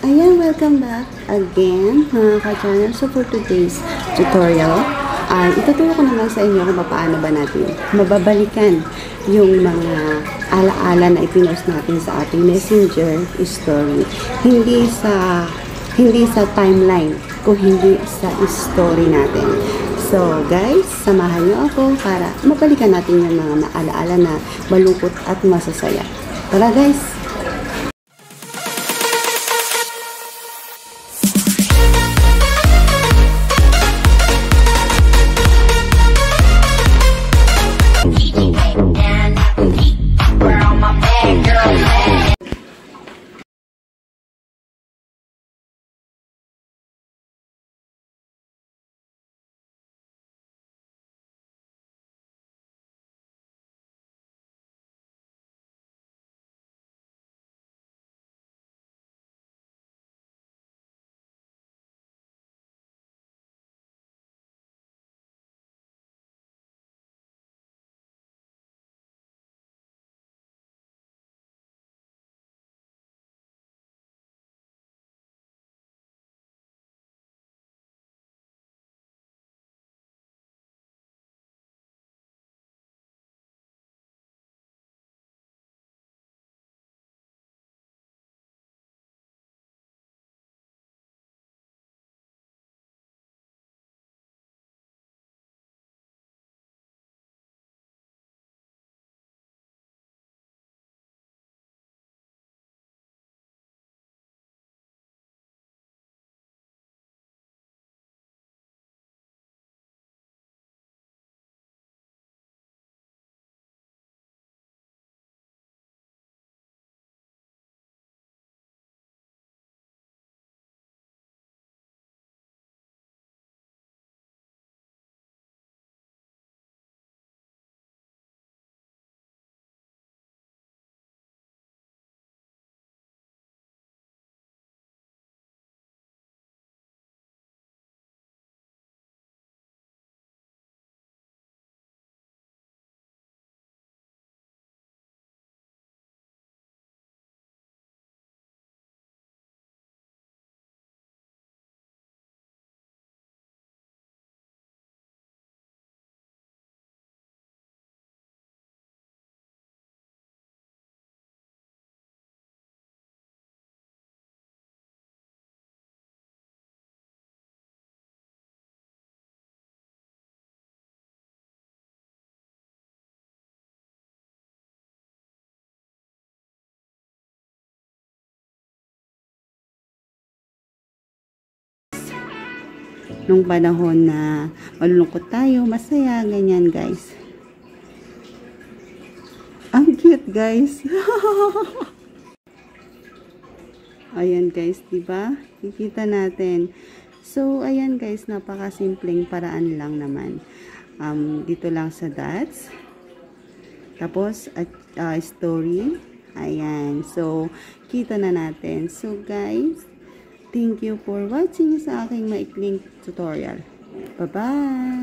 Ayan, welcome back again mga ka-channel. So for today's tutorial, ay ituturo ko naman sa inyo kung paano ba natin mababalikan yung mga alaala na ipinost natin sa ating messenger story. Hindi sa hindi sa timeline, kung hindi sa story natin. So guys, samahan niyo ako para mabalikan natin yung mga alaala na malungkot at masasaya. Tara guys! Nung panahon na malulungkot tayo, masaya, ganyan guys. Ang cute guys. ayan guys, di ba? Kikita natin. So, ayan guys, napaka-simpleng paraan lang naman. Um, dito lang sa dots. Tapos, at, uh, story. Ayan. So, kita na natin. So, guys, Thank you for watching sa aking maikling tutorial. Bye-bye!